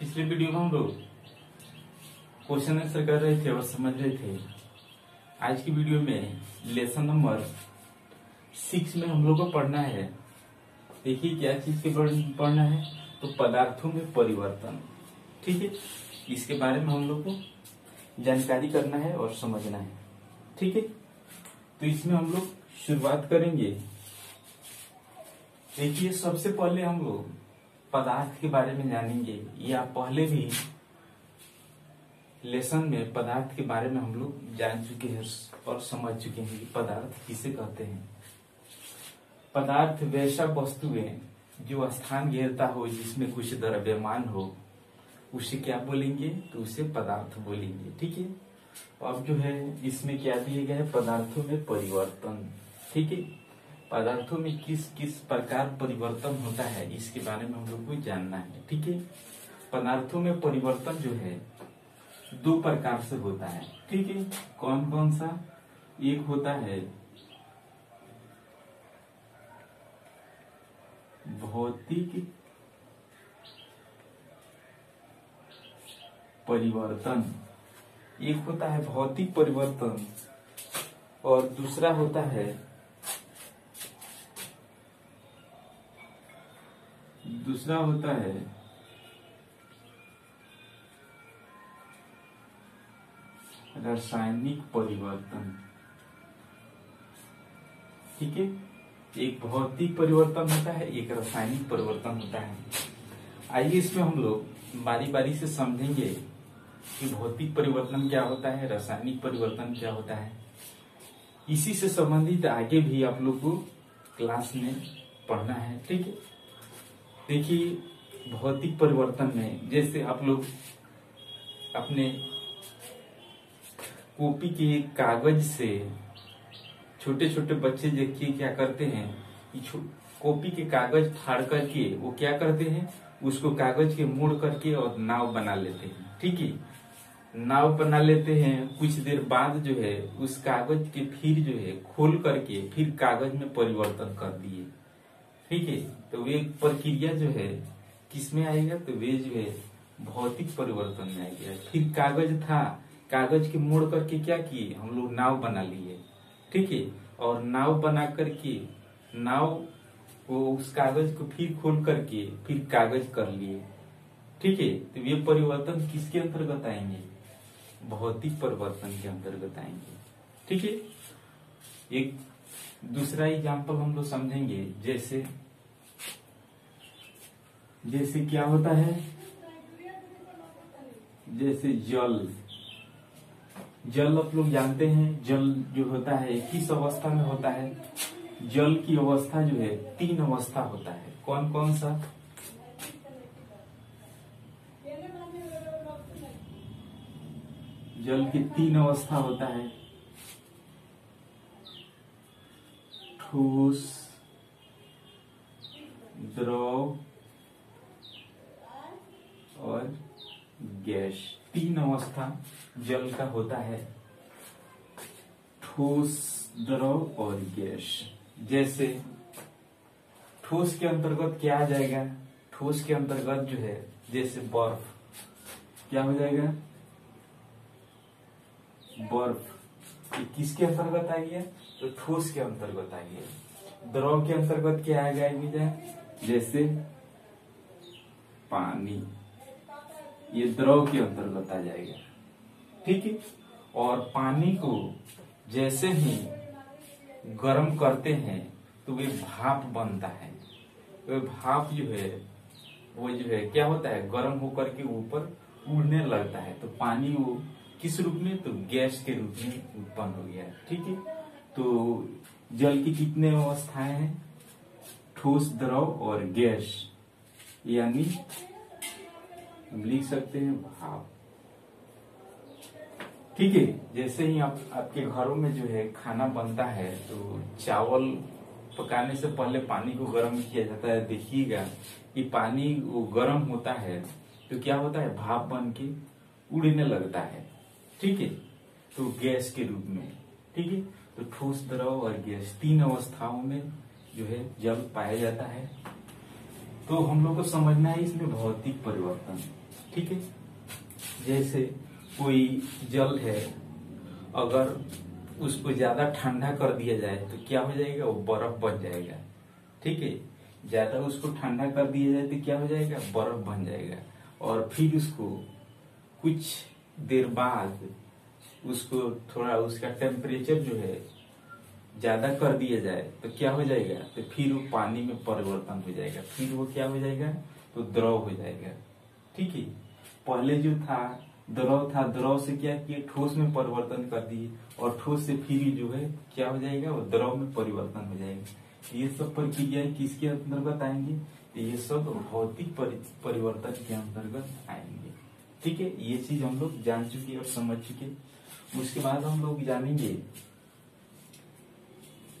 पिछले वीडियो में हम लोग क्वेश्चन आंसर कर रहे थे और समझ रहे थे। आज की वीडियो में लेसन नंबर सिक्स में हम लोग को पढ़ना है। देखिए क्या चीज़ के पढ़ना है? तो पदार्थों में परिवर्तन। ठीक है? इसके बारे में हम लोग को जानकारी करना है और समझना है। ठीक है? तो इसमें हम लोग शुरुआत करेंगे। देखिए, सबसे पहले हम लोग पदार्थ के बारे में जानेंगे। या पहले भी लेसन में पदार्थ के बारे में हम लोग जान चुके हैं और समझ चुके हैं कि पदार्थ किसे कहते हैं। पदार्थ वैसा वस्तु है जो स्थान घेरता हो, जिसमें कुछ द्रव्यमान हो। उसे क्या बोलेंगे? तो उसे पदार्थ बोलेंगे। ठीक है? अब जो है, इसमें क्या दिए गए पदार्थों में परिवर्तन। ठीक है? पदार्थों में किस किस प्रकार परिवर्तन होता है, इसके बारे में हम लोग को जानना है, ठीक है? पदार्थों में परिवर्तन जो है, दो प्रकार से होता है, ठीक है? कौन कौन सा? एक होता है, भौतिक परिवर्तन। एक होता है भौतिक परिवर्तन और दूसरा होता है दूसरा होता है रासायनिक परिवर्तन। ठीक है? एक भौतिक परिवर्तन होता है, एक रासायनिक परिवर्तन होता है। आइए इसमें हम लोग बारी बारी से समझेंगे कि भौतिक परिवर्तन क्या होता है, रासायनिक परिवर्तन क्या होता है। इसी से संबंधित आगे भी आप लोग को क्लास में पढ़ना है, ठीक है? देखिए, भौतिक परिवर्तन में जैसे आप लोग अपने कॉपी के कागज़ से छोटे छोटे बच्चे देखिए क्या करते हैं। कॉपी के कागज़ फाड़ करके वो क्या करते हैं? उसको कागज़ के मोड़ करके और नाव बना लेते हैं। ठीक है? नाव बना लेते हैं। कुछ देर बाद जो है, उस कागज़ के फिर जो है, खोल करके फिर कागज़ में परिवर्तन कर दिए। ठीक है तो वे प्रक्रिया जो है, किसमें आएगा तो वे जो है, भौतिक परिवर्तन में आएगा फिर कागज़ था। कागज़ के मोड़ करके क्या किए? हम लोग नाव बना लिए। ठीक है, और नाव बना करके, नाव वो उस कागज़ को फिर खोल करके, फिर कागज़ कर लिए। ठीक है तो ये परिवर्तन किसके अंतर्गत आएँगे? भौतिक परिवर्तन के अंतर्गत आएँगे। ठीक है, एक दूसरा एग्ज़ाम्पल हम लोग समझेंगे, जैसे जैसे क्या होता है? जैसे जल। जल आप लोग जानते हैं, जल जो होता है किस अवस्था में होता है। जल की अवस्था जो है, तीन अवस्था होता है। कौन कौन सा? जल की तीन अवस्था होता है। ठोस द्रव और गैस। तीन अवस्था जल का होता है। ठोस द्रव और गैस। जैसे ठोस के अंतर्गत क्या आ जाएगा? ठोस के अंतर्गत जो है, जैसे बर्फ़। क्या हो जाएगा? बर्फ़। ये किसके अंतर्गत आ गया तो ठोस के अंतर्गत आ गया द्रव के अंतर्गत क्या आ जाएगी जैसे पानी। ये द्रव के अंतर्गत आ जाएगा। ठीक है? और पानी को जैसे ही गर्म करते हैं तो वे भाप बनता है। वे भाप जो है, वो जो है, क्या होता है? गर्म होकर के ऊपर उड़ने लगता है। तो पानी वो किस रूप में? तो गैस के रूप में उत्पन्न हो गया ठीक है? तो जल की कितने अवस्थाएँ हैं? ठोस द्रव और गैस, यानी हम लिख सकते हैं भाप। ठीक है, जैसे ही आप, आपके घरों में जो है खाना बनता है तो चावल पकाने से पहले पानी को गर्म किया जाता है। देखिएगा कि पानी वो गर्म होता है तो क्या होता है? भाप बन के उड़ने लगता है। ठीक है? तो गैस के रूप में, ठीक है? तो ठोस द्रव और गैस तीन अवस्थाओं में जो है जल पाया जाता है। तो हम लोग को समझना है इसमें भौतिक परिवर्तन, ठीक है? जैसे कोई जल है, अगर उसको ज़्यादा ठंडा कर दिया जाए तो क्या हो जाएगा? वो बर्फ़ बन जाएगा, ठीक है? ज़्यादा उसको ठंडा कर दिया जाए तो क्या हो जाएगा? बर्फ़ बन जाएगा। और फिर उसको कुछ देर बाद उसको थोड़ा, उसका टेम्परेचर जो है, ज़्यादा कर दिया जाए तो क्या हो जाएगा? तो फिर वो पानी में परिवर्तन हो जाएगा। फिर वो क्या हो जाएगा? तो द्रव हो जाएगा। ठीक है? पहले जो था, द्रव था, द्रव से क्या किए ठोस में परिवर्तन कर दिए, और ठोस से फिर जो है, क्या हो जाएगा? वो द्रव में परिवर्तन हो जाएगा। ये सब प्रक्रिया किसके अंतर्गत आएँगे? तो ये सब भौतिक परिवर्तन के अंतर्गत आएँगे। ठीक है, ये चीज़ हम लोग जान चुके और समझ चुके। उसके बाद हम लोग जानेंगे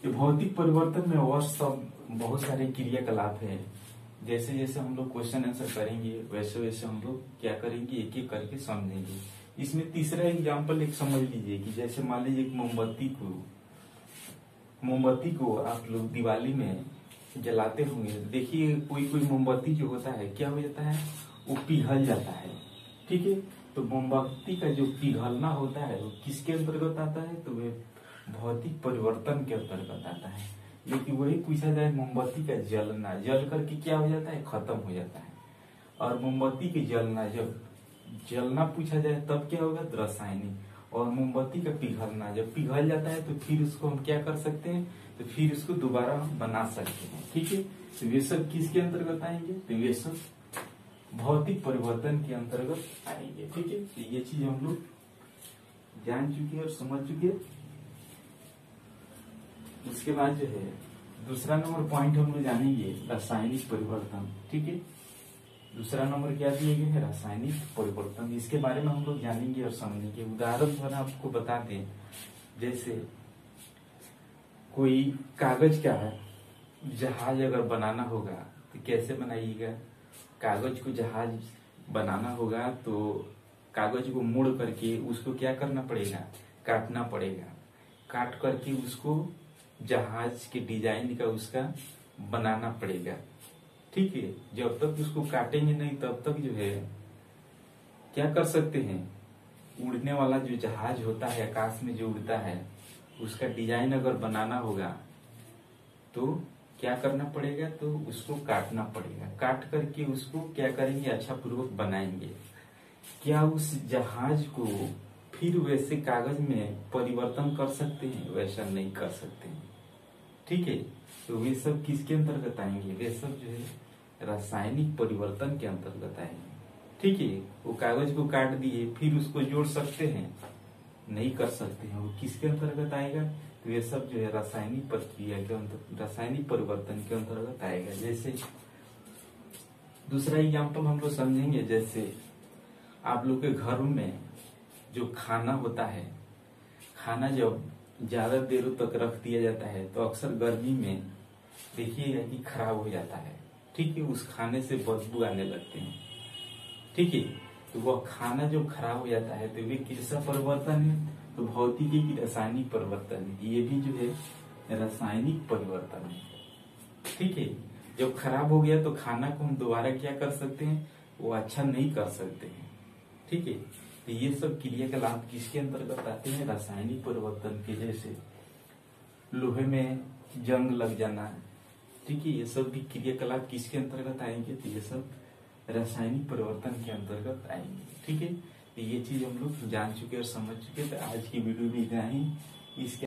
कि भौतिक परिवर्तन में और सब बहुत सारे क्रियाकलाप है। जैसे जैसे हम लोग क्वेश्चन आंसर करेंगे, वैसे वैसे हम लोग क्या करेंगे, एक एक करके समझेंगे। इसमें तीसरा एग्ज़ाम्पल एक समझ लीजिए कि जैसे मान लीजिए एक मोमबत्ती को मोमबत्ती को आप लोग दिवाली में जलाते होंगे। देखिए, कोई कोई मोमबत्ती जो होता है, क्या हो जाता है? वो पिघल जाता है। ठीक है? तो मोमबत्ती का जो पिघलना होता है, वो किसके अंतर्गत आता है? तो वे भौतिक परिवर्तन के अंतर्गत आता है। लेकिन वही पूछा जाए मोमबत्ती का जलना, जल करके क्या हो जाता है? खत्म हो जाता है। और मोमबत्ती के जलना, जब जलना पूछा जाए, तब क्या होगा? रासायनिक। और मोमबत्ती का पिघलना, जब पिघल जाता है तो फिर उसको हम क्या कर सकते हैं? तो फिर उसको दोबारा बना सकते हैं। ठीक है? तो वे सब किसके अंतर्गत आएँगे तो वे सब भौतिक परिवर्तन के अंतर्गत आएँगे, ठीक है? तो ये चीज़ हम लोग जान चुके और समझ चुके उसके बाद जो है, दूसरा नंबर पॉइंट हम लोग जानेंगे, रासायनिक परिवर्तन, ठीक है? दूसरा नंबर क्या दिए गए है? रासायनिक परिवर्तन। इसके बारे में हम लोग जानेंगे और समझेंगे। उदाहरण द्वारा आपको बता दें। जैसे कोई कागज़ का जहाज़ अगर बनाना होगा तो कैसे बनाइएगा? कागज़ को जहाज़ बनाना होगा तो कागज़ को मोड़ करके उसको क्या करना पड़ेगा? काटना पड़ेगा। काट करके उसको जहाज़ के डिज़ाइन का उसका बनाना पड़ेगा। ठीक है? जब तक उसको काटेंगे नहीं, तब तक जो है, क्या कर सकते हैं? उड़ने वाला जो जहाज़ होता है, आकाश में जो उड़ता है, उसका डिज़ाइन अगर बनाना होगा तो क्या करना पड़ेगा? तो उसको काटना पड़ेगा। काट करके उसको क्या करेंगे? अच्छा पूर्वक बनाएँगे। क्या उस जहाज़ को फिर वैसे कागज़ में परिवर्तन कर सकते हैं? वैसा नहीं कर सकते हैं। ठीक है? तो वे सब किसके अंतर्गत आएँगे? वे सब जो है रासायनिक परिवर्तन के अंतर्गत आएँगे। ठीक है? वो कागज़ को काट दिए, फिर उसको जोड़ सकते हैं? नहीं कर सकते हैं। वो किसके अंतर्गत आएगा? तो ये सब जो है रासायनिक प्रक्रिया के अंतर रासायनिक परिवर्तन के अंतर्गत आएगा। जैसे दूसरा एग्ज़ाम्पल हम लोग समझेंगे, जैसे आप लोग के घर में जो खाना होता है, खाना जब ज़्यादा देर तक रख दिया जाता है तो अक्सर गर्मी में देखिएगा कि खराब हो जाता है। ठीक है, उस खाने से बदबू आने लगते हैं। ठीक है तो वह खाना जो खराब हो जाता है तो वे कैसा परिवर्तन है? तो भौतिकी की रासायनिक परिवर्तन है। ये भी जो है, रासायनिक परिवर्तन है। ठीक है? जब खराब हो गया तो खाना को हम दोबारा क्या कर सकते हैं? वो अच्छा नहीं कर सकते हैं। ठीक है? तो ये सब क्रियाकलाप किसके अंतर्गत आते हैं? रासायनिक परिवर्तन के जैसे। लोहे में जंग लग जाना। ठीक है? ये सब भी क्रियाकलाप किसके अंतर्गत आएँगे? तो ये सब रासायनिक परिवर्तन के अंतर्गत आएँगे, ठीक है? तो ये चीज़ हम लोग जान चुके और समझ चुके तो आज की वीडियो में इतना ही। इसके